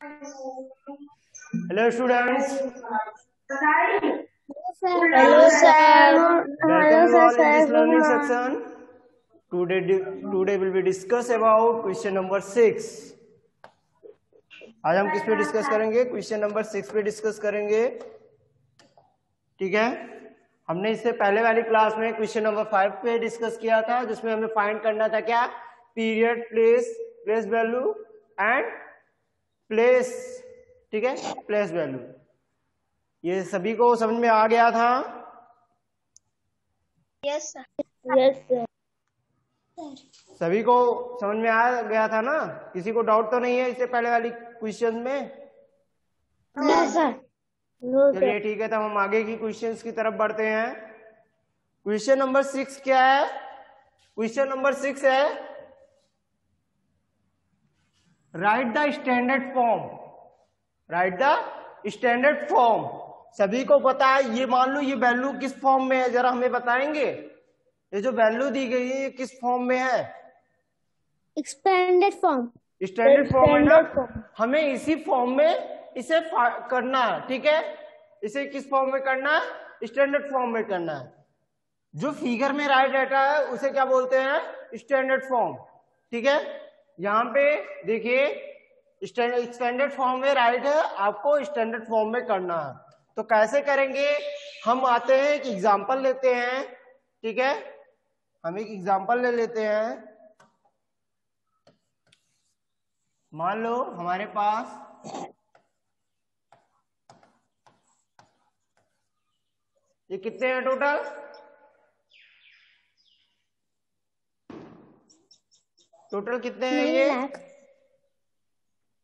Students. Hello, sir. Welcome all in this learning section. Today, today will be discuss about question number six. आज हम किस पे discuss करेंगे question number six पे discuss करेंगे ठीक है हमने इससे पहले वाली क्लास में क्वेश्चन नंबर फाइव पे डिस्कस किया था जिसमें हमें फाइंड करना था क्या period place place value and place ठीक है? Place value. ये सभी को समझ में आ गया था. Yes, sir. सभी को समझ में आ गया था ना? किसी को डाउट तो नहीं है इससे पहले वाली क्वेश्चन में. चलिए ठीक है तो हम आगे की क्वेश्चन की तरफ़ बढ़ते हैं। क्वेश्चन नंबर सिक्स क्या है? क्वेश्चन नंबर सिक्स है write the standard form write the standard form सभी को पता है ये मान लो ये वैल्यू किस फॉर्म में है जरा हमें बताएँगे? ये जो वैल्यू दी गई है ये किस फॉर्म में है? Expanded form. स्टैंडर्ड फॉर्म है ना? हमें इसी फॉर्म में इसे करना है ठीक है? इसे किस फॉर्म में करना है? स्टैंडर्ड फॉर्म में करना है। जो फिगर में राइट डाटा है उसे क्या बोलते हैं? स्टैंडर्ड फॉर्म ठीक है? यहाँ पे देखिए स्टैंडर्ड फॉर्म में राइट है आपको स्टैंडर्ड फॉर्म में करना है। तो कैसे करेंगे? हम आते हैं, एक एग्जांपल लेते हैं, ठीक है? हम एक एग्जांपल ले लेते हैं। मान लो हमारे पास ये कितने हैं टोटल टोटल कितने हैं ये?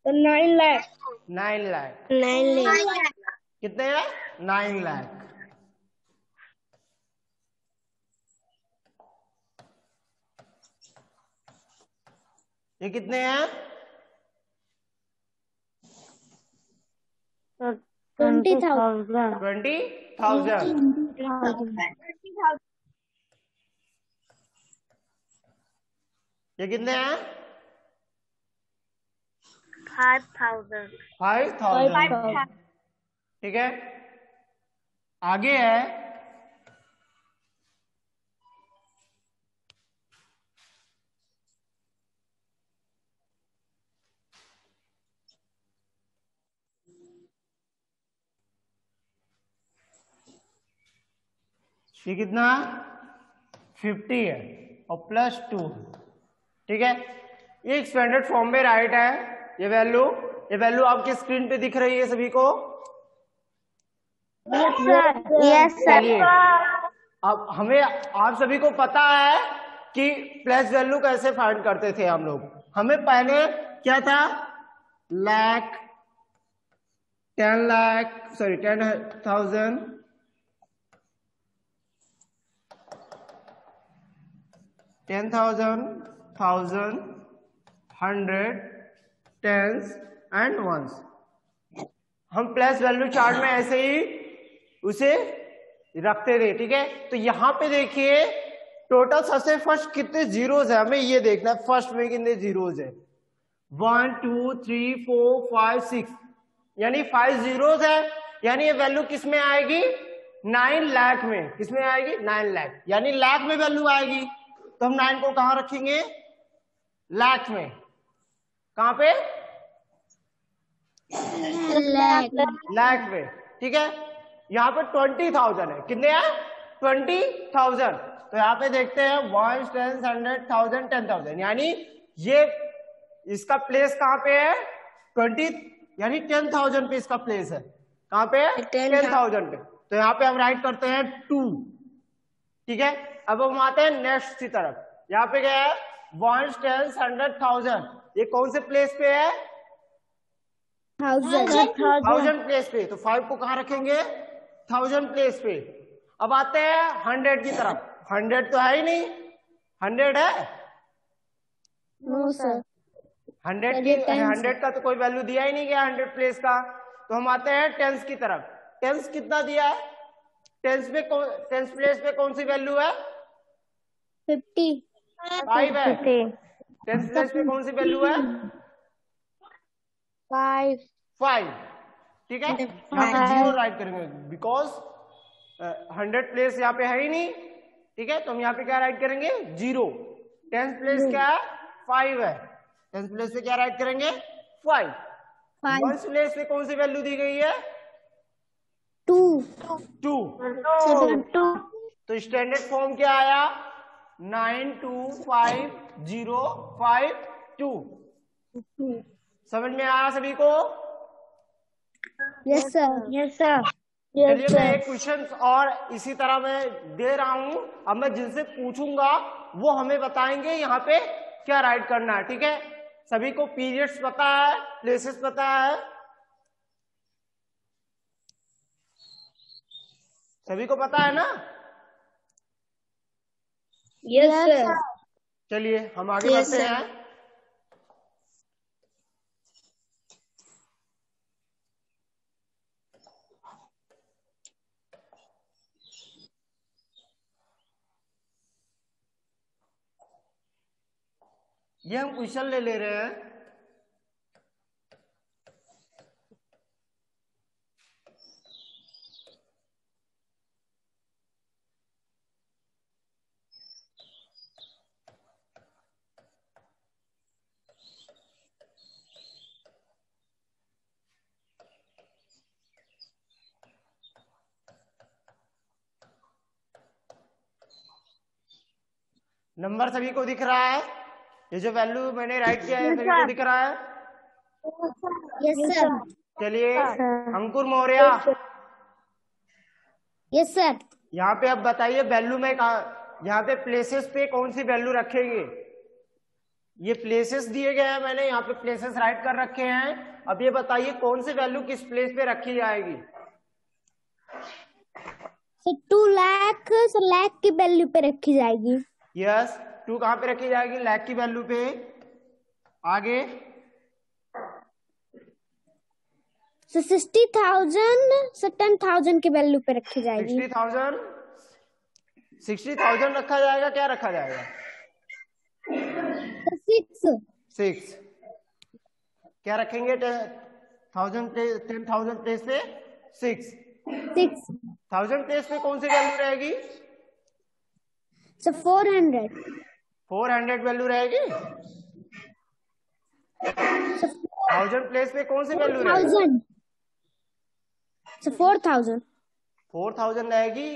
Nine lakh nine lakh. Nine lakh. कितने हैं? नाइन लाख ये कितने हैं? ट्वेंटी थाउज़ेंड ट्वेंटी थाउज़ेंड ये कितने हैं? फाइव थाउज़ेंड फाइव थाउज़ेंड ठीक है? आगे है। ये कितना? फिफ्टी है और प्लस टू ठीक है? ये एक्सपेंडेड फॉर्म में राइट है। ये वैल्यू ये वैल्यू आपकी स्क्रीन पे दिख रही है सभी को। चलिए। अब हमें आप सभी को पता है कि प्लस वैल्यू कैसे फाइंड करते थे हम लोग। हमें पहले क्या था? Lakh ten lakh sorry ten thousand ten thousand thousand hundred tens and ones हम प्लस वैल्यू चार्ट में ऐसे ही उसे रखते थे ठीक है? तो यहाँ पे देखिए टोटल सबसे फ़र्स्ट कितने जीरोज है? हमें ये देखना है फ़र्स्ट में कितने जीरोज है? One two three four five six यानी फाइव जीरोज है। यानी ये वैल्यू किसमें आएगी? नाइन लाख में। किसमें आएगी? नाइन लाख यानी लाख में वैल्यू आएगी। तो हम नाइन को कहाँ रखेंगे? लाख में। कहाँ पे. लाख में। ठीक है? यहाँ पे ट्वेंटी थाउज़ेंड है। कितने हैं? ट्वेंटी थाउज़ेंड तो यहाँ पे देखते हैं one ten hundred thousand ten thousand यानी ये इसका प्लेस कहाँ पे है? ट्वेंटी यानी टेन थाउज़ेंड पे इसका प्लेस है। कहाँ पे? टेन थाउज़ेंड पे। तो यहाँ पे हम राइट करते हैं टू ठीक है? अब हम आते हैं नेक्स्ट की तरफ़। यहाँ पे क्या है? वन टेन हंड्रेड थाउज़ेंड ये कौन से प्लेस पे है? Thousand. थाउज़ेंड प्लेस पे। तो फाइव को कहाँ रखेंगे? थाउज़ेंड प्लेस पे। अब आते हैं हंड्रेड की तरफ़। हंड्रेड तो है ही नहीं। हंड्रेड है? No, sir. हंड्रेड की हंड्रेड का तो कोई वैल्यू दिया ही नहीं गया हंड्रेड प्लेस का। तो हम आते हैं टेंस की तरफ़। टेंस कितना दिया है? टेंस पे कौन टेंस प्लेस पे कौन सी वैल्यू है? Fifty. फाइव है। टेंस प्लेस पे कौन सी वैल्यू है? Five, फाइव ठीक है? ज़ीरो राइट करेंगे। बिकॉज़ हंड्रेड प्लेस यहाँ पे है ही नहीं। ठीक है? तो हम यहाँ पे क्या राइट करेंगे? ज़ीरो टेंथ प्लेस क्या है? फाइव है। टेंथ प्लेस पे क्या राइट करेंगे? फाइव five, वंस प्लेस पे कौन सी वैल्यू दी गई है? Two, टू seven, two, तो स्टैंडर्ड फॉर्म क्या आया? Nine two five zero five two. समझ में आया सभी को? Yes sir, yes sir, yes चलिए मैं एक क्वेश्चन और इसी तरह मैं दे रहा हूँ। अब मैं जिनसे पूछूँगा वो हमें बताएँगे यहाँ पे क्या राइट करना है ठीक है? सभी को पीरियड्स पता है प्लेसेस पता है। सभी को पता है ना? Yes सर चलिए हम आगे Yes, बढ़ते हैं। ये हम क्वेश्चन ले ले रहे हैं। नंबर सभी को दिख रहा है? ये जो वैल्यू मैंने राइट किया है सभी को दिख रहा है? यस सर चलिए अंकुर मौर्य। Yes sir, यहाँ पे अब बताइए वैल्यू में कहा यहाँ पे प्लेसेस पे कौन सी वैल्यू रखेंगे ये? प्लेसेस दिए गए हैं मैंने यहाँ पे प्लेसेस राइट कर रखे हैं। अब ये बताइए कौन सी वैल्यू किस प्लेस पे रखी जाएगी? टू so lakh की वैल्यू पे रखी जाएगी। यस टू कहाँ पे रखी जाएगी? लैक की वैल्यू पे। आगे। Sixty thousand, so ten की वैल्यू पे रखी जाएगी। सिक्सटी थाउज़ेंड सिक्सटी थाउज़ेंड रखा जाएगा? क्या रखा जाएगा? Six, सिक्स क्या रखेंगे? थाउज़ेंड टेन थाउज़ेंड प्लेस पे सिक्स सिक्स थाउज़ेंड प्लेस पे कौन सी वैल्यू रहेगी? So four hundred, four hundred value रहेगी? थाउज़ेंड प्लेस पे कौन सी value so four thousand, four thousand रहेगी?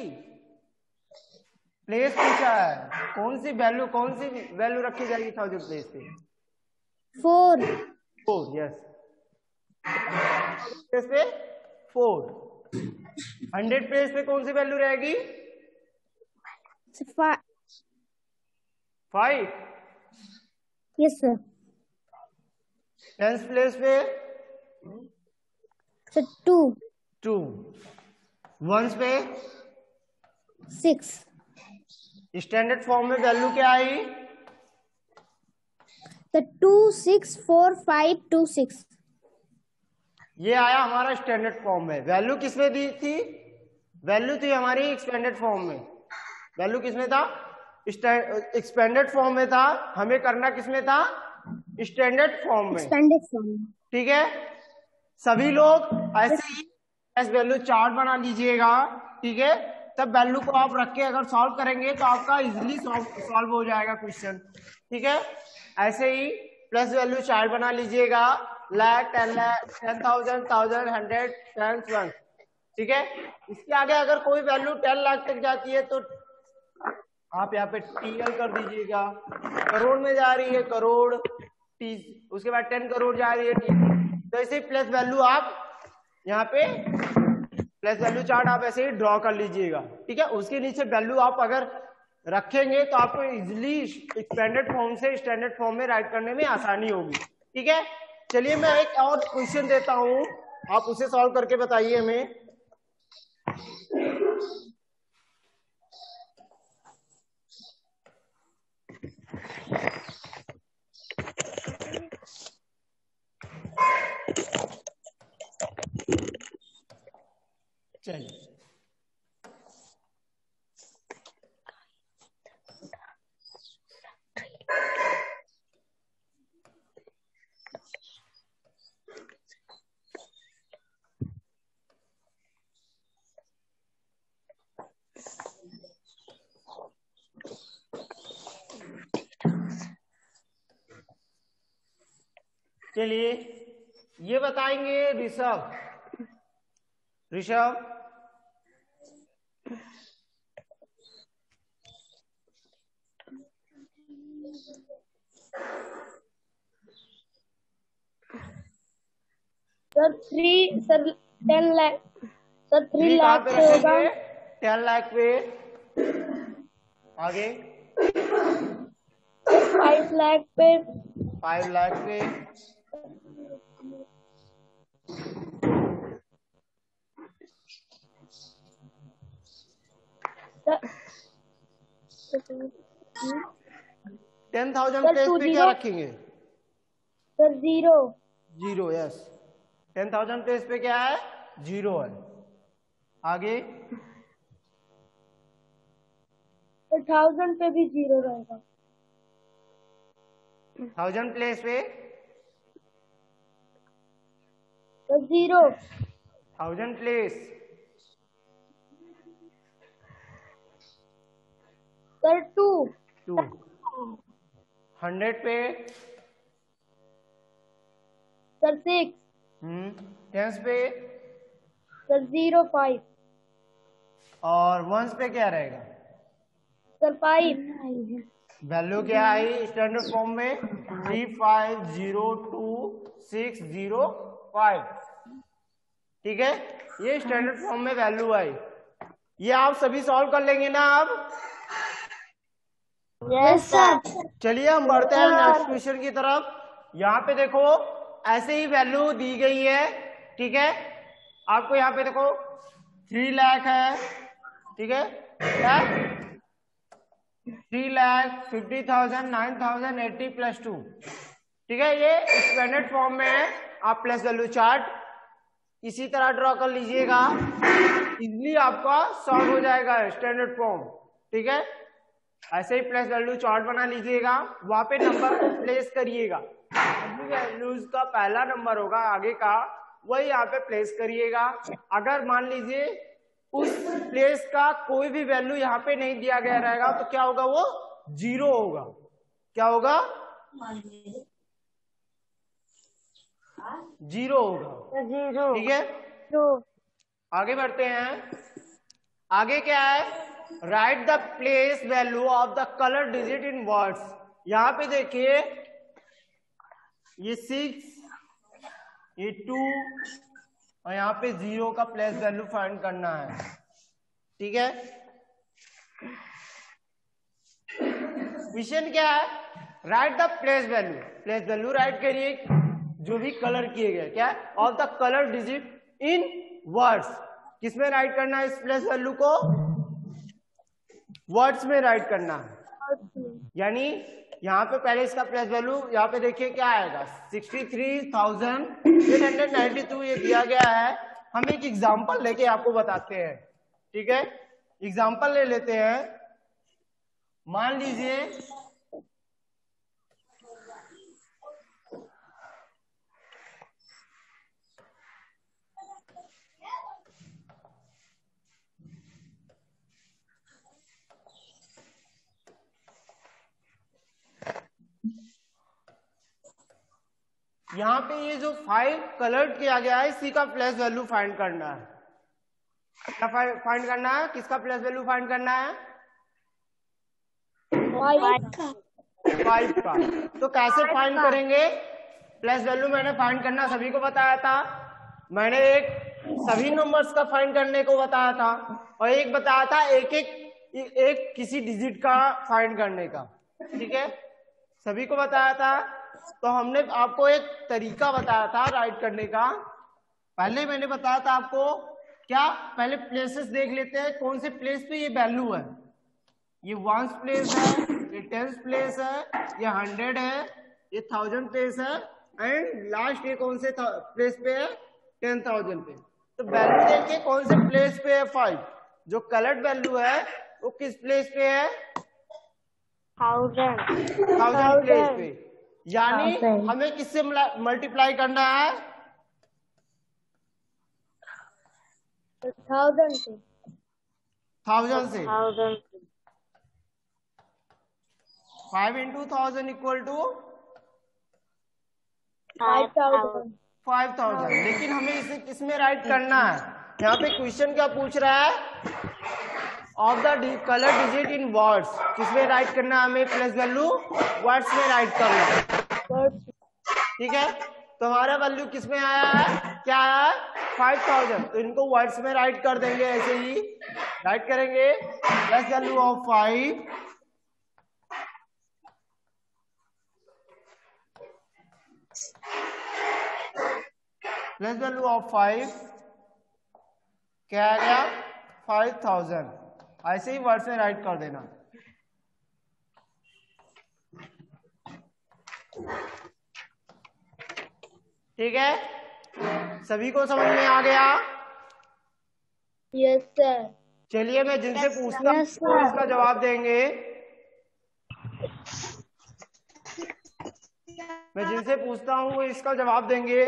प्लेस पूछा है। कौन सी वैल्यू कौन सी वैल्यू रखी जाएगी थाउज़ेंड प्लेस पे? फोर फोर यस प्लेस पे फोर हंड्रेड प्लेस पे कौन सी वैल्यू रहेगी? Five yes sir, tenth place पे so two, टू वंस पे six, स्टैंडर्ड फॉर्म में वैल्यू क्या आई? Two, six, four, five, two, six, ये आया हमारा स्टैंडर्ड फॉर्म में। वैल्यू किसमें दी थी? वैल्यू थी हमारी एक्सपेंडेड फॉर्म में। वैल्यू किसमें था? एक्सपेंडेड फॉर्म में था हमें करना किसमें था? स्टैंडर्ड फॉर्म में। Expanded form. ठीक है? सभी लोग ऐसे ही एस वैल्यू चार्ट बना लीजिएगा ठीक है? तब वैल्यू को आप रख के अगर सॉल्व करेंगे तो आपका इजिली सॉल्व हो जाएगा क्वेश्चन ठीक है? ऐसे ही प्लस वैल्यू चार्ट बना लीजिएगा lakh ten lakh ten thousand thousand hundred ten one ठीक है? इसके आगे अगर कोई वैल्यू टेन लाख तक जाती है तो आप यहाँ पे टीएल कर दीजिएगा। करोड़ में जा रही है, करोड़ टी उसके बाद टेन करोड़ जा रही है टी तो ऐसे प्लस वैल्यू आप यहाँ पे प्लस वैल्यू चार्ट आप ऐसे ही ड्रॉ कर लीजिएगा, ठीक है? उसके नीचे वैल्यू आप अगर रखेंगे तो आपको इजिली एक्सपेंडेड फॉर्म से स्टैंडर्ड फॉर्म में राइट करने में आसानी होगी, ठीक है? चलिए मैं एक और क्वेश्चन देता हूँ। आप उसे सॉल्व करके बताइए हमें। 这里。这里。ये बताएँगे Rishabh. Rishabh. Sir three sir ten lakh sir three lakh पे से होगा टेन लाख पे। आगे। फाइव लाख पे। फाइव लाख पे। टेन थाउज़ेंड प्लेस पे क्या रखेंगे? Sir zero zero yes ten thousand place पे क्या है? ज़ीरो है। आगे? थाउज़ेंड पे भी ज़ीरो रहेगा। थाउज़ेंड प्लेस पे? Zero thousand place sir two two hundred पे सर सिक्स टेंस पे सर ज़ीरो फाइव और वंस पे क्या रहेगा? सर फाइव वैल्यू क्या आई? स्टैंडर्ड फॉर्म में three five zero two six zero five ठीक है? ये स्टैंडर्ड फॉर्म में वैल्यू आई। ये आप सभी सॉल्व कर लेंगे ना आप? यस सर चलिए हम बढ़ते हैं नेक्स्ट क्वेश्चन की तरफ़। यहाँ पे देखो ऐसे ही वैल्यू दी गई है ठीक है? आपको यहाँ पे देखो थ्री लाख है ठीक है? Three lakh fifty thousand nine thousand eighty plus two ठीक है ये स्टैंडर्ड फॉर्म में है आप प्लस वैल्यू चार्ट इसी तरह ड्रॉ कर लीजिएगा। इजली आपका सॉल्व हो जाएगा स्टैंडर्ड फॉर्म ठीक है? ऐसे ही प्लस वैल्यू चार्ट बना लीजिएगा। वहाँ पे नंबर को प्लेस करिएगा। वैल्यूज़ का पहला नंबर होगा, आगे का, वही यहाँ पे प्लेस करिएगा। अगर मान लीजिए उस प्लेस का कोई भी वैल्यू यहाँ पे नहीं दिया गया रहेगा तो क्या होगा वो? ज़ीरो होगा। क्या होगा? ज़ीरो होगा। ज़ीरो। ठीक है? आगे बढ़ते हैं। आगे क्या है? Write the place value of the colour digit in words यहाँ पे देखिए ये सिक्स ये टू और यहाँ पे ज़ीरो का प्लेस वैल्यू फाइंड करना है। ठीक है? क्वेश्चन क्या है? Write the place value place value write करिए। जो भी कलर किए गए, क्या? Of the colour digit in words किसमें राइट करना है इस प्लेस वैल्यू को? वर्ड्स में राइट करना है। यानी यहाँ पे पहले इसका प्लेस वैल्यू यहाँ पे देखिए क्या आएगा। Sixty three thousand eight hundred ninety two ये दिया गया है। हम एक एग्ज़ाम्पल लेके आपको बताते हैं। ठीक है? एग्ज़ाम्पल ले लेते हैं। मान लीजिए यहाँ पे ये जो फाइव कलर किया गया है इसी का प्लस वैल्यू फाइंड करना है। क्या फाइंड करना है? किसका प्लस वैल्यू फाइंड करना है? फाइव का। तो कैसे फाइंड करेंगे? प्लस वैल्यू मैंने फाइंड करना सभी को बताया था। मैंने एक सभी नंबर्स का फाइंड करने को बताया था। और एक बताया था एक एक एक किसी डिजिट का फाइंड करने का। ठीक है? सभी को बताया था। तो हमने आपको एक तरीका बताया था राइट करने का। पहले मैंने बताया था आपको क्या पहले प्लेसेस देख लेते हैं कौन से प्लेस पे ये वैल्यू है। ये वंस प्लेस है ये टेंस प्लेस है ये हंड्रेड है ये थाउज़ेंड प्लेस है एंड लास्ट ये कौन से प्लेस पे है टेन थाउज़ेंड पे। तो वैल्यू देखिए कौन से प्लेस पे है फाइव जो कलर्ड वैल्यू है वो किस प्लेस पे है? थाउज़ेंड थाउज़ेंड प्लेस पे। यानी हमें किससे मल्टीप्लाई करना है? थाउज़ेंड से। थाउज़ेंड से। Five into thousand equal to five thousand five thousand लेकिन हमें इसे किसमें राइट करना है? यहाँ पे क्वेश्चन क्या पूछ रहा है? Of the colour digit in words किसमें राइट करना है हमें? प्लस वैल्यू वर्ड्स में राइट करना। है ठीक है? तो हमारा वैल्यू किसमें आया है? क्या आया है? फाइव थाउज़ेंड तो इनको वर्ड्स में राइट कर देंगे ऐसे ही। राइट करेंगे। Place value of five place value of five क्या आ गया? फाइव थाउज़ेंड ऐसे ही वर्ड्स में राइट कर देना। ठीक है? सभी को समझ में आ गया? यस सर चलिए मैं जिनसे पूछता हूँ Yes, उसका इसका जवाब देंगे। मैं जिनसे पूछता हूँ वो इसका जवाब देंगे।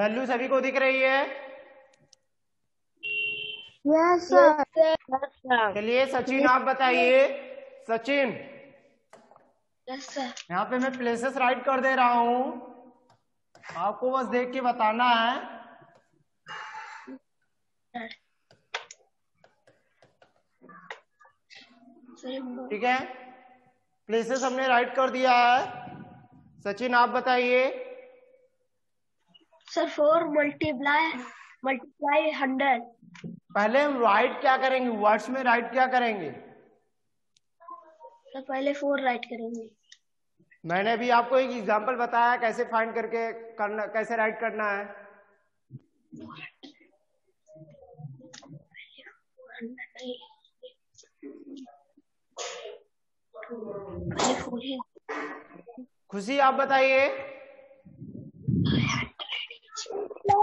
वैल्यू सभी को दिख रही है? यस सर चलिए सचिन आप बताइए। सचिन। यस सर यहाँ पे मैं प्लेसेस राइट कर दे रहा हूँ। आपको बस देख के बताना है। ठीक है? प्लेसेस हमने राइट कर दिया है। सचिन आप बताइए। Sir four multiply multiply hundred पहले हम राइट क्या करेंगे? वर्ड्स में राइट क्या करेंगे? सर पहले फोर राइट करेंगे। मैंने भी आपको एक एग्जांपल बताया कैसे फाइंड करके करना कैसे राइट करना है। ही। खुशी आप बताइए।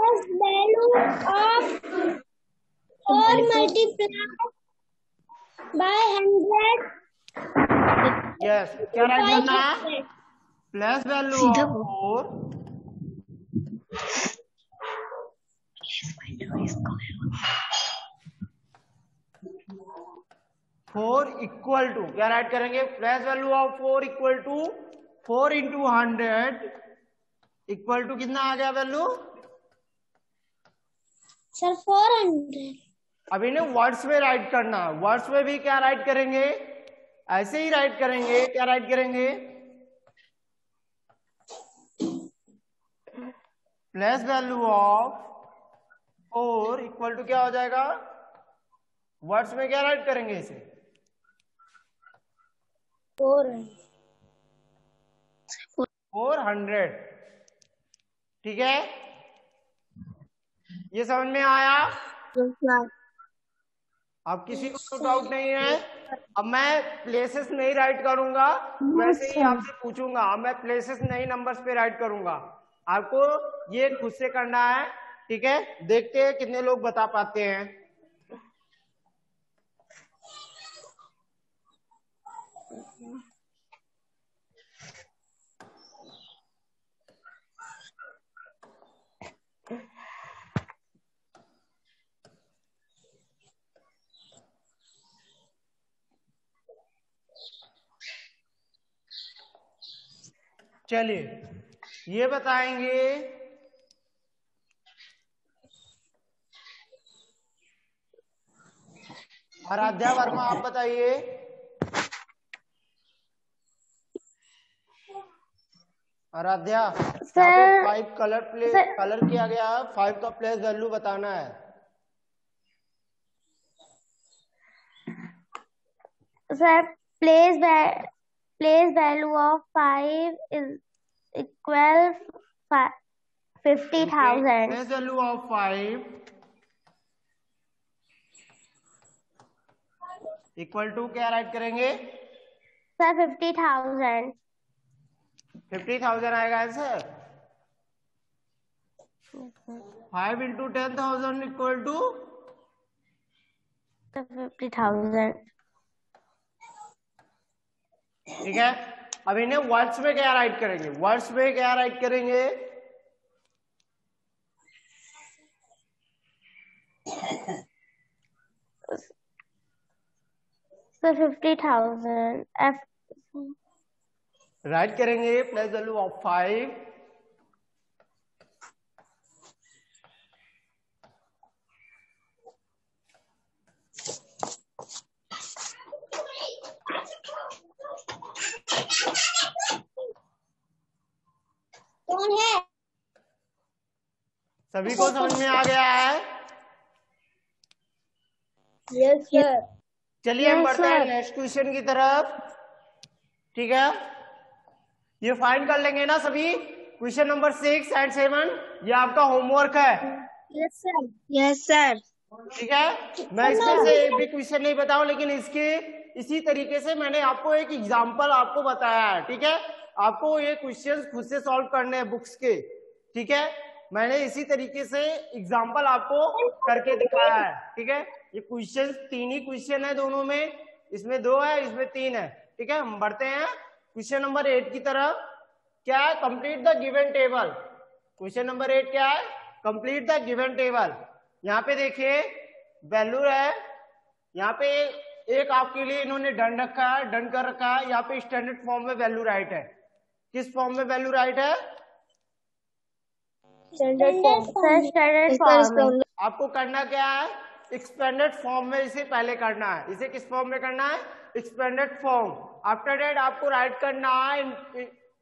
Plus value of or multiply by hundred yes क्या राइट करना है place value of four four equal to क्या राइट करेंगे? Place value of four equal to four into hundred equal to कितना आ गया वैल्यू सर फोर हंड्रेड अभी इन्हें वर्ड्स में राइट करना। वर्ड्स में भी क्या राइट करेंगे? ऐसे ही राइट करेंगे। क्या राइट करेंगे? Place value of four equal to क्या हो जाएगा? वर्ड्स में क्या राइट करेंगे इसे? फोर फोर हंड्रेड ठीक है? ये समझ में आया? अब किसी को तो डाउट नहीं है। अब मैं प्लेसेस नहीं राइट करूँगा। वैसे ही आपसे पूछूँगा। अब मैं प्लेसेस नहीं नंबर्स पे राइट करूँगा। आपको ये खुद से करना है ठीक है? देखते हैं कितने लोग बता पाते हैं। चलिए ये बताएँगे आराध्या वर्मा आप बताइए। Aaradhya five colour play sir- colour किया गया। फाइव का प्लेस वैल्यू बताना है। Sir place place value of five is equal fifty thousand place value of five equal to क्या राइट करेंगे? Sir fifty thousand fifty thousand आएगा answer five into ten thousand equal to fifty thousand ठीक है? अब इन्हें words में क्या write करेंगे? वर्ड्स में क्या राइट करेंगे? Sir fifty thousand F write करेंगे प्लस वैल्यू ऑफ़ फाइव कौन है सभी को समझ में आ गया है? यस सर चलिए हम बढ़ते हैं नेक्स्ट क्वेश्चन की तरफ़। ठीक है? ये फाइंड कर लेंगे ना सभी? Question number six and seven ये आपका होमवर्क है। यस सर यस सर ठीक है? मैं इसमें से एक भी क्वेश्चन नहीं बताऊँ लेकिन इसके इसी तरीके से मैंने आपको एक एग्जांपल आपको बताया है, ठीक है? आपको ये क्वेश्चंस खुद से सॉल्व करने हैं बुक्स के, ठीक है? मैंने इसी तरीके से एग्जांपल आपको करके दिखाया है, ठीक है? ये क्वेश्चन तीन ही क्वेश्चन है दोनों में। इसमें दो है, इसमें तीन है, ठीक है? हम बढ़ते हैं। क्वेश्चन नंबर एट की तरफ़। क्या है? Complete the given table question number eight क्या है? कंप्लीट द गिवन टेबल यहाँ पे देखिए वैल्यू है। यहाँ पे एक आपके लिए इन्होंने डन रखा है डन कर रखा है यहाँ पे स्टैंडर्ड फॉर्म में वैल्यू राइट है। किस फॉर्म में वैल्यू राइट है? Standard form sir standard form आपको करना क्या है? एक्सपेंडेड फॉर्म में इसे पहले करना है। इसे किस फॉर्म में करना है? एक्सपेंडेड फॉर्म आफ्टर डेट आपको राइट करना है।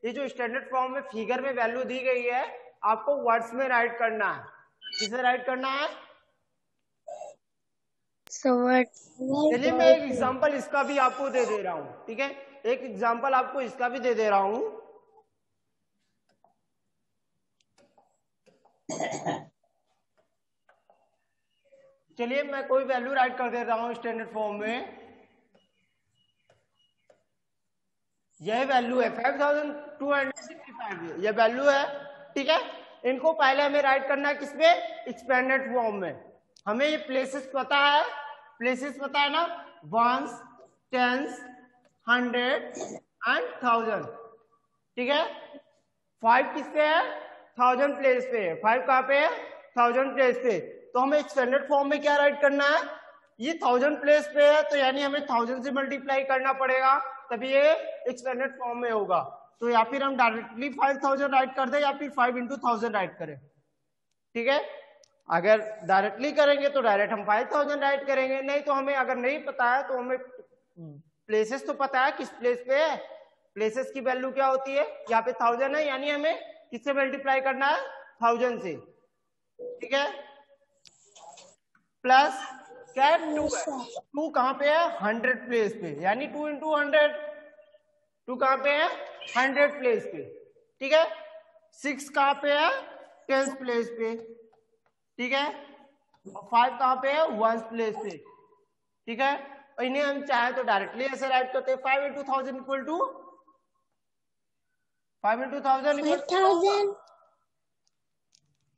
ये जो स्टैंडर्ड फॉर्म में फिगर में वैल्यू दी गई है आपको वर्ड्स में राइट करना है। किसे राइट करना है? चलिए, मैं एक एग्जांपल इसका भी आपको दे दे रहा हूँ, ठीक है? एक एग्जांपल आपको इसका भी दे दे रहा हूँ। चलिए, मैं कोई वैल्यू राइट कर दे रहा हूँ स्टैंडर्ड फॉर्म में। यह वैल्यू है five thousand two hundred sixty five यह वैल्यू है, ठीक है? इनको पहले हमें राइट करना है किसमें? एक्सपेंडेड फॉर्म में। हमें ये प्लेसेस पता है। प्लेसेस है ना? Ones tens hundred and thousand ठीक है? फाइव किस पे है? थाउज़ेंड प्लेस पे है। फाइव कहाँ पे है? थाउज़ेंड प्लेस पे। तो हमें स्टैंडर्ड फॉर्म में क्या राइट करना है? ये थाउज़ेंड प्लेस पे है तो यानी हमें थाउज़ेंड से मल्टीप्लाई करना पड़ेगा, तभी ये स्टैंडर्ड फॉर्म में होगा। तो या फिर हम डायरेक्टली फाइव थाउज़ेंड राइट कर दे, या फिर फाइव इंटू थाउज़ेंड राइट करें। ठीक है? अगर डायरेक्टली करेंगे तो डायरेक्ट हम फाइव थाउज़ेंड राइट करेंगे। नहीं तो हमें अगर नहीं पता है तो हमें प्लेसेस तो पता है किस प्लेस पे है। प्लेसेस की वैल्यू क्या होती है? यहाँ पे थाउज़ेंड है, यानी हमें किससे मल्टीप्लाई करना है? थाउज़ेंड से। ठीक है? प्लस क्या टू टू कहाँ पे है? हंड्रेड प्लेस पे। यानी टू इंटू हंड्रेड टू कहाँ पे है? हंड्रेड प्लेस पे। ठीक है? सिक्स कहाँ पे है? टेंस प्लेस पे। ठीक है? फाइव कहाँ पे है? वन प्लेस पे। ठीक है? और इन्हें हम चाहे तो डायरेक्टली ऐसे राइट करते हैं। Five into thousand equal to five into thousand thousand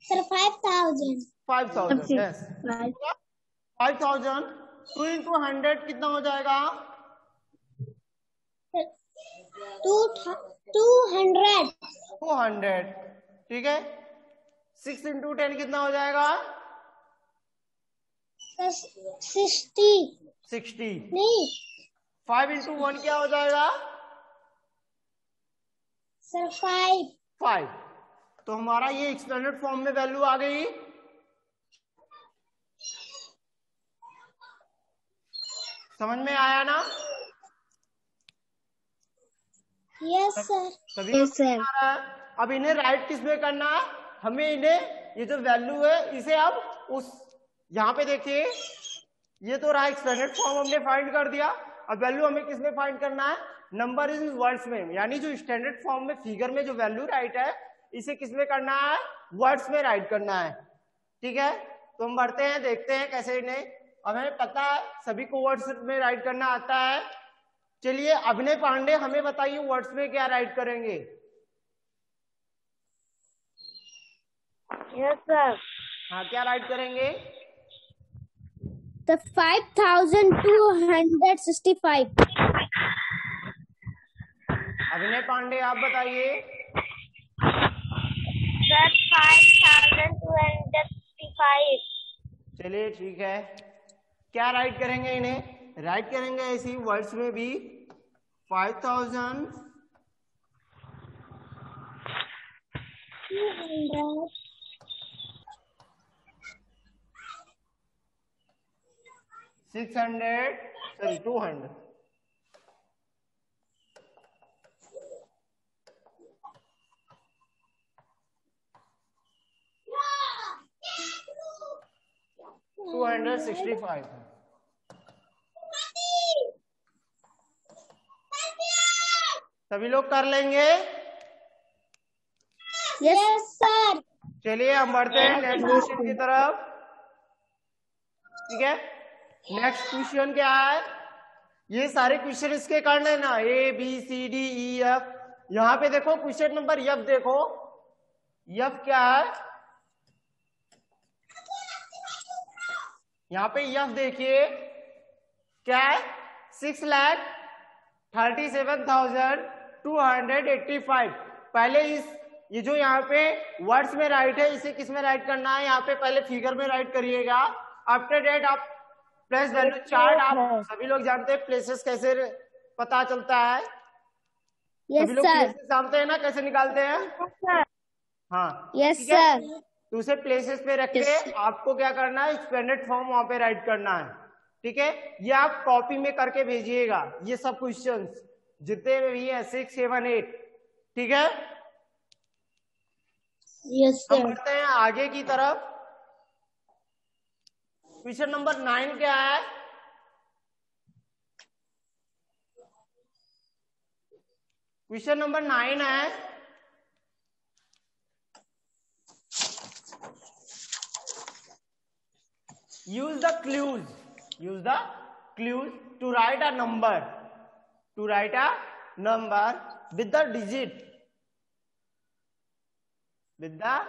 sir five thousand five thousand yes five thousand two into hundred कितना हो जाएगा? Two two hundred two hundred ठीक है? सिक्स इंटू टेन कितना हो जाएगा? Sixty. Sixty. Five into one क्या हो जाएगा? सर फाइव फाइव तो हमारा ये एक्सपेंडेड फॉर्म में वैल्यू आ गई। समझ में आया ना? यस सर आ रहा है। अब इन्हें राइट किसमें करना है? हमें इन्हें, ये जो वैल्यू है, इसे अब उस, यहाँ पे देखिए, ये तो रहा एक्सपेंडेड फॉर्म हमने फाइंड कर दिया। अब वैल्यू हमें किसमें फाइंड करना है? नंबर इन वर्ड्स में। यानी जो स्टैंडर्ड फॉर्म में फिगर में जो वैल्यू राइट है, इसे किसमें करना है? वर्ड्स में राइट करना है। ठीक है? तो हम बढ़ते हैं, देखते हैं कैसे इन्हें हमें पता है, सभी को वर्ड्स में राइट करना आता है। चलिए, अभिनय पांडे, हमें बताइए वर्ड्स में क्या राइट करेंगे? यस सर हाँ क्या राइट करेंगे? The five thousand two hundred sixty-five. Abhinay Pandey आप बताइए। Sir five thousand two hundred fifty five चलिए ठीक है। क्या राइट करेंगे इन्हें? राइट करेंगे ऐसी वर्ड्स में भी। Five thousand two hundred six hundred sorry two hundred two hundred sixty five सभी लोग कर लेंगे? यस सर चलिए हम बढ़ते हैं नेक्स्ट क्वेश्चन की तरफ़। ठीक है? नेक्स्ट क्वेश्चन क्या है? ये सारे क्वेश्चन इसके कारण है ना? A B C D E F यहाँ पे देखो क्वेश्चन नंबर यफ देखो। यफ क्या है? यहाँ पे यफ देखिए। क्या है? Six lakh thirty seven thousand two hundred eighty five पहले इस, ये जो यहाँ पे वर्ड्स में राइट है, इसे किसमें राइट करना है? यहाँ पे पहले फिगर में राइट करिएगा। आफ्टर डेट आप प्लेस वैल्यू चार्ट आप सभी लोग जानते हैं प्लेसेस कैसे पता चलता है? यस सभी लोग प्लेसेस जानते हैं ना कैसे निकालते हैं? हाँ यस सर तो उसे प्लेसेस पे रख के आपको क्या करना है? स्टैंडर्ड फॉर्म वहाँ पे राइट करना है ठीक है? ये आप कॉपी में करके भेजिएगा ये सब क्वेश्चन जितने भी है सिक्स सेवन एट ठीक है? यस हम बढ़ते हैं आगे की तरफ़। क्वेश्चन नंबर नाइन क्या है? क्वेश्चन नंबर नाइन है। Use the clues use the clues to write a number to write a number with the digit with the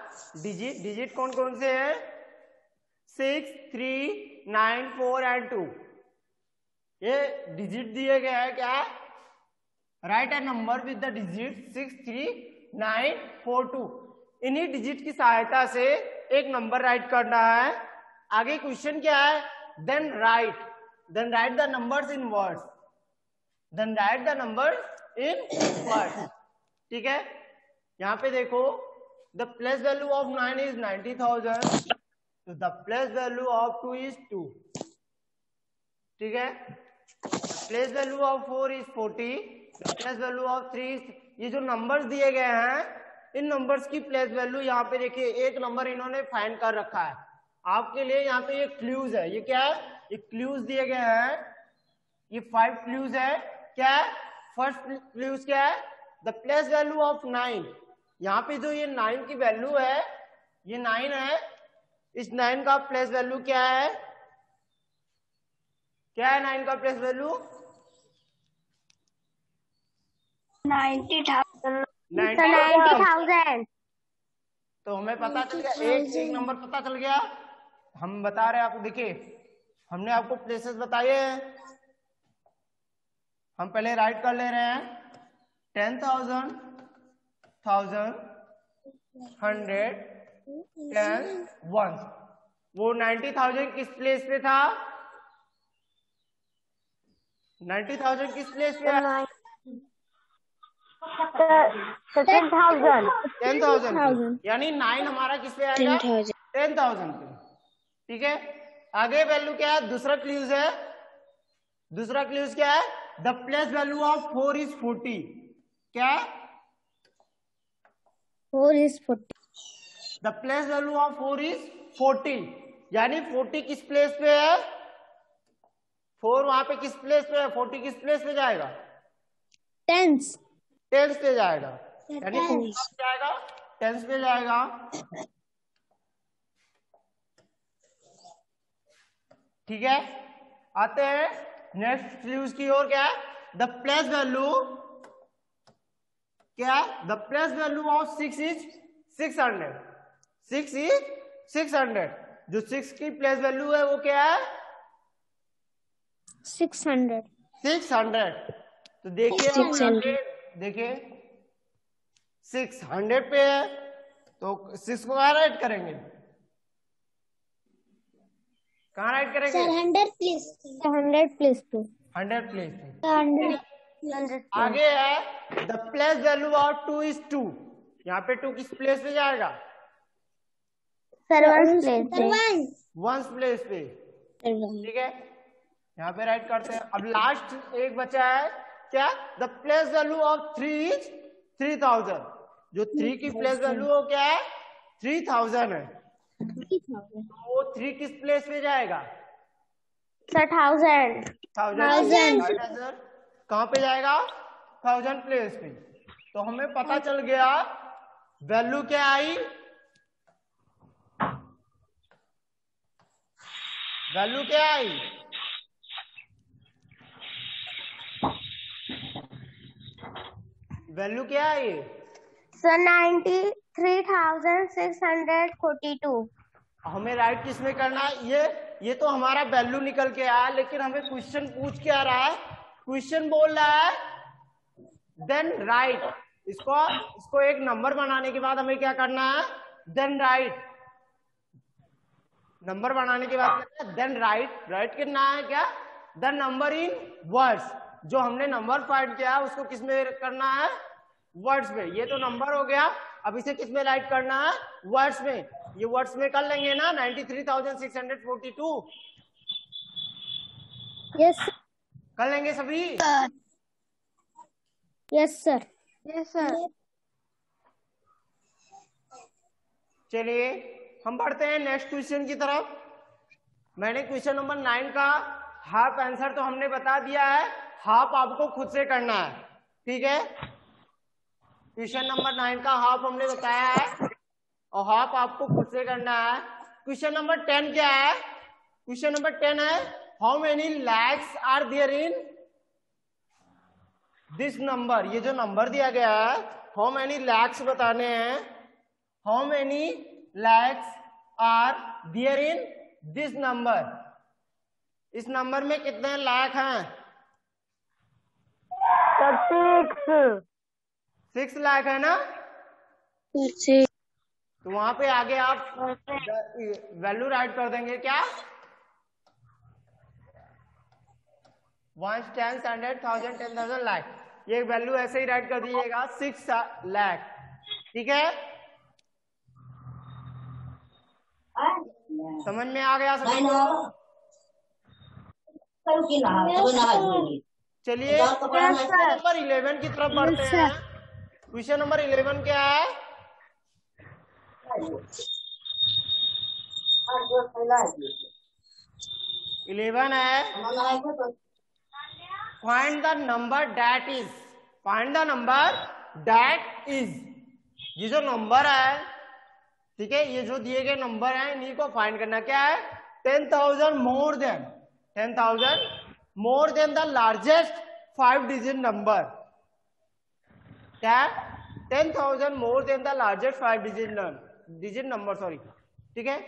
digit digit कौन कौन से है? Six three nine four and two. ये digit दिए गए हैं क्या? Write a number with the digit six three nine four two. इन्हीं डिजिट की सहायता से एक नंबर राइट करना है। आगे क्वेश्चन क्या है? Then write then write the numbers in words then write the numbers in words ठीक है? यहाँ पे देखो the place value of nine is ninety thousand तो the place value of two is two ठीक है? Place value of four is forty place value of three ये जो नंबर्स दिए गए हैं, इन नंबर्स की प्लेस वैल्यू यहाँ पे देखिए, एक नंबर इन्होंने फाइंड कर रखा है। आपके लिए यहाँ पे ये क्लूज है। ये क्या है? ये क्लूज दिए गए हैं। ये फाइव क्लूज है। क्या है? फ़र्स्ट क्लूज क्या है? The place value of nine यहाँ पे जो ये नाइन की वैल्यू है, ये नाइन है इस नाइन का प्लेस वैल्यू क्या है? क्या है नाइन का place value? Ninety thousand ninety thousand. तो हमें पता चल गया एक एक नंबर पता चल गया। हम बता रहे हैं आपको देखिए हमने आपको प्लेसेस बताए हैं। हम पहले राइट कर ले रहे हैं। Ten thousand thousand hundred ten one वो नाइन्टी थाउज़ेंड किस प्लेस पे था? नाइन्टी थाउज़ेंड किस प्लेस पे टेन थाउज़ेंड टेन थाउज़ेंड यानी नाइन हमारा किस पे आएगा? टेन थाउज़ेंड पे। ठीक है? आगे वैल्यू क्या है? दूसरा क्लूज है। दूसरा क्लूज क्या है? The place value of four is forty क्या है? Four is forty the place value of four is forty यानी फोर्टी किस प्लेस पे है? फोर वहाँ पे किस प्लेस पे है? फोर्टी किस प्लेस पे जाएगा? टेंस टेंस पे जाएगा। यानी जाएगा? टेंस पे जाएगा। ठीक है? आते हैं नेक्स्ट क्लूज की ओर क्या है? द प्लेस वैल्यू क्या है? The place value of six is six hundred six is six hundred. जो सिक्स की प्लेस वैल्यू है वो क्या है? Six hundred. Six hundred. तो देखिए 600. यहाँ पे देखिए सिक्स हंड्रेड पे है तो सिक्स को कहा राइट करेंगे? कहा राइट करेंगे? हंड्रेड प्लेस हंड्रेड प्लेस पे हंड्रेड प्लेस पे हंड्रेड आगे है the place value of two is two. यहाँ पे टू किस प्लेस पे जाएगा? सर वन प्लेस पे वंस प्लेस पे ठीक है? यहाँ पे राइट करते हैं। अब लास्ट एक बचा है। क्या? The place value of three is three thousand जो थ्री की प्लेस वैल्यू हो क्या है? थ्री थाउज़ेंड है। तो वो थ्री किस प्लेस पे जाएगा? सर थाउज़ेंड थाउज़ेंड कहाँ पे जाएगा? थाउज़ेंड प्लेस पे। तो हमें पता चल गया वैल्यू क्या आई? वैल्यू क्या आई वैल्यू क्या आई sir ninety three thousand six hundred forty two हमें राइट किसमें करना है? ये ये तो हमारा वैल्यू निकल के आया लेकिन हमें क्वेश्चन पूछ के आ रहा है। क्वेश्चन बोल रहा है देन राइट इसको इसको एक नंबर बनाने के बाद हमें क्या करना है? देन राइट नंबर बनाने के बाद देन राइट राइट करना है क्या? द नंबर इन वर्ड्स जो हमने नंबर फाइंड किया उसको किसमें करना है? वर्ड्स में। ये तो नंबर हो गया। अब इसे किसमें राइट करना है? वर्ड्स में। ये वर्ड्स में कर लेंगे ना? 93,642 यस कर लेंगे सभी? यस सर यस सर चलिए। हम बढ़ते हैं नेक्स्ट क्वेश्चन की तरफ़। मैंने क्वेश्चन नंबर नाइन का हाफ़ आंसर तो हमने बता दिया है। हाफ़ आपको खुद से करना है। ठीक है? क्वेश्चन नंबर नाइन का हाफ़ हमने बताया है। और हाफ़ आपको खुद से करना है। क्वेश्चन नंबर टेन क्या है? क्वेश्चन नंबर टेन है how many lakhs are there in this number ये जो नंबर दिया गया है हाउ मेनी लैक्स बताने हैं? How many lakhs are there in this number इस नंबर में कितने लाख हैं? सिक्स सिक्स लाख है ना? तो वहाँ पे आगे आप वैल्यू राइट कर देंगे क्या? One ten hundred thousand ten thousand lakh. ये वैल्यू ऐसे ही राइट कर दीजिएगा सिक्स लाख। ठीक है? समझ में आ गया को? चलिए। क्वेश्चन नंबर इलेवन की तरफ़ बढ़ते हैं। क्वेश्चन नंबर इलेवन क्या है? इलेवन है। Find the number that is find the number that is ये जो नंबर है ठीक है, ये जो दिए गए नंबर है, इन्हीं को फाइंड करना। क्या है? Ten thousand more than ten thousand more than the largest five digit number क्या ten thousand more than the largest five digit digit number sorry ठीक है?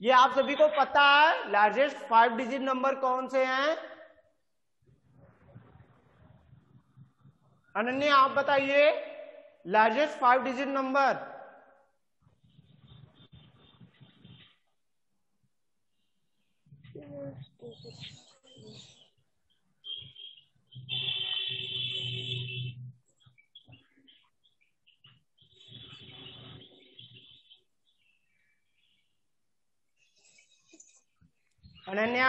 ये आप सभी को पता है लार्जेस्ट फाइव डिजिट नंबर कौन से हैं? अनन्या, आप बताइए largest five digit number Ananya.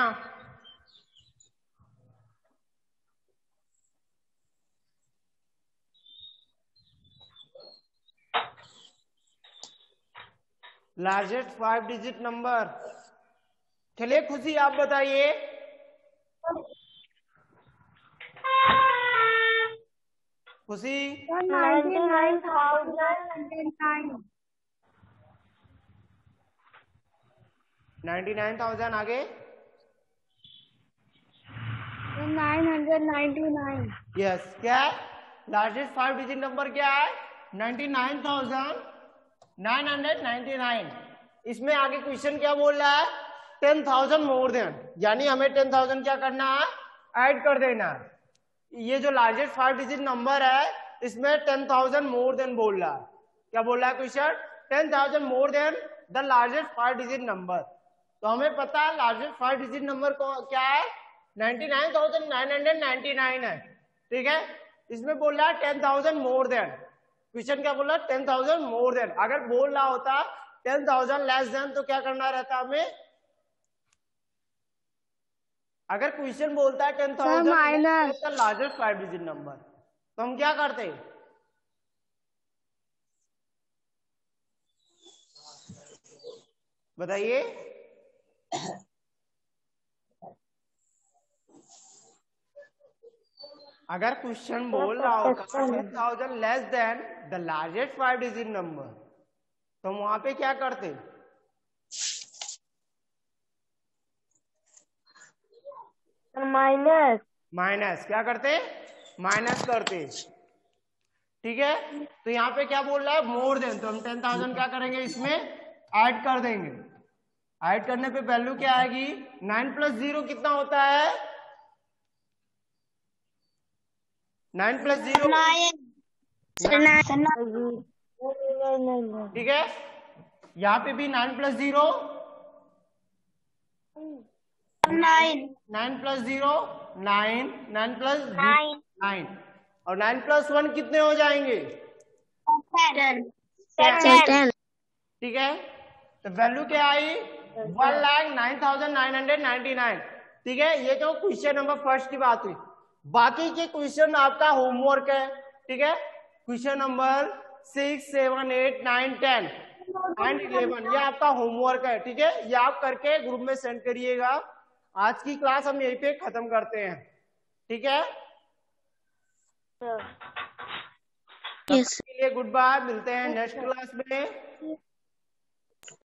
Largest five digit number चलिए खुशी आप बताइए। खुशी। नाइन्टी नाइन थाउज़ेंड आगे। Nine hundred ninety nine yes क्या? लार्जेस्ट फाइव डिजिट नंबर क्या है? Ninety nine thousand nine hundred ninety nine इसमें आगे क्वेश्चन क्या बोल रहा है? टेन थाउज़ेंड मोर देन यानी हमें टेन थाउज़ेंड क्या करना है? ऐड कर देना। ये जो लार्जेस्ट फाइव डिजिट नंबर है, इसमें टेन थाउज़ेंड मोर देन बोल रहा है। क्या बोल रहा है question ten thousand more than the largest five digit number तो हमें पता है लार्जेस्ट फाइव डिजिट नंबर क्या है? Ninety nine thousand nine hundred ninety nine है। ठीक है? इसमें बोल रहा है ten thousand more than. Question क्या बोल रहा है? Ten thousand more than. अगर बोल रहा होता टेन थाउज़ेंड लेस देन तो क्या करना रहता हमें? अगर क्वेश्चन बोलता है ten thousand largest five digit number तो हम क्या करते बताइए। अगर क्वेश्चन बोल रहा होगा ten thousand less than the largest five digit number तो हम वहाँ पे क्या करते? माइनस माइनस क्या करते? माइनस करते। ठीक है? तो यहाँ पे क्या बोल रहा है? मोर देन तो हम टेन थाउज़ेंड क्या करेंगे इसमें? ऐड कर देंगे। ऐड करने पे वैल्यू क्या आएगी? नाइन प्लस ज़ीरो कितना होता है? Nine plus zero. ठीक है? यहाँ पे भी nine plus zero. Nine. Nine plus zero nine nine plus nine. और नाइन प्लस वन कितने हो जाएँगे? ठीक है? तो वैल्यू क्या आई? One lakh nine thousand nine hundred ninety nine. ठीक है? ये तो क्वेश्चन नंबर फ़र्स्ट की बात हुई। बाकी के क्वेश्चन आपका होमवर्क है ठीक है? Question number six seven eight nine ten. And eleven ये आपका होमवर्क है ठीक है? ये आप करके ग्रुप में सेंड करिएगा। आज की क्लास हम यहीं पे खत्म करते हैं ठीक है? Yes. लिए गुड बाय मिलते हैं नेक्स्ट क्लास में।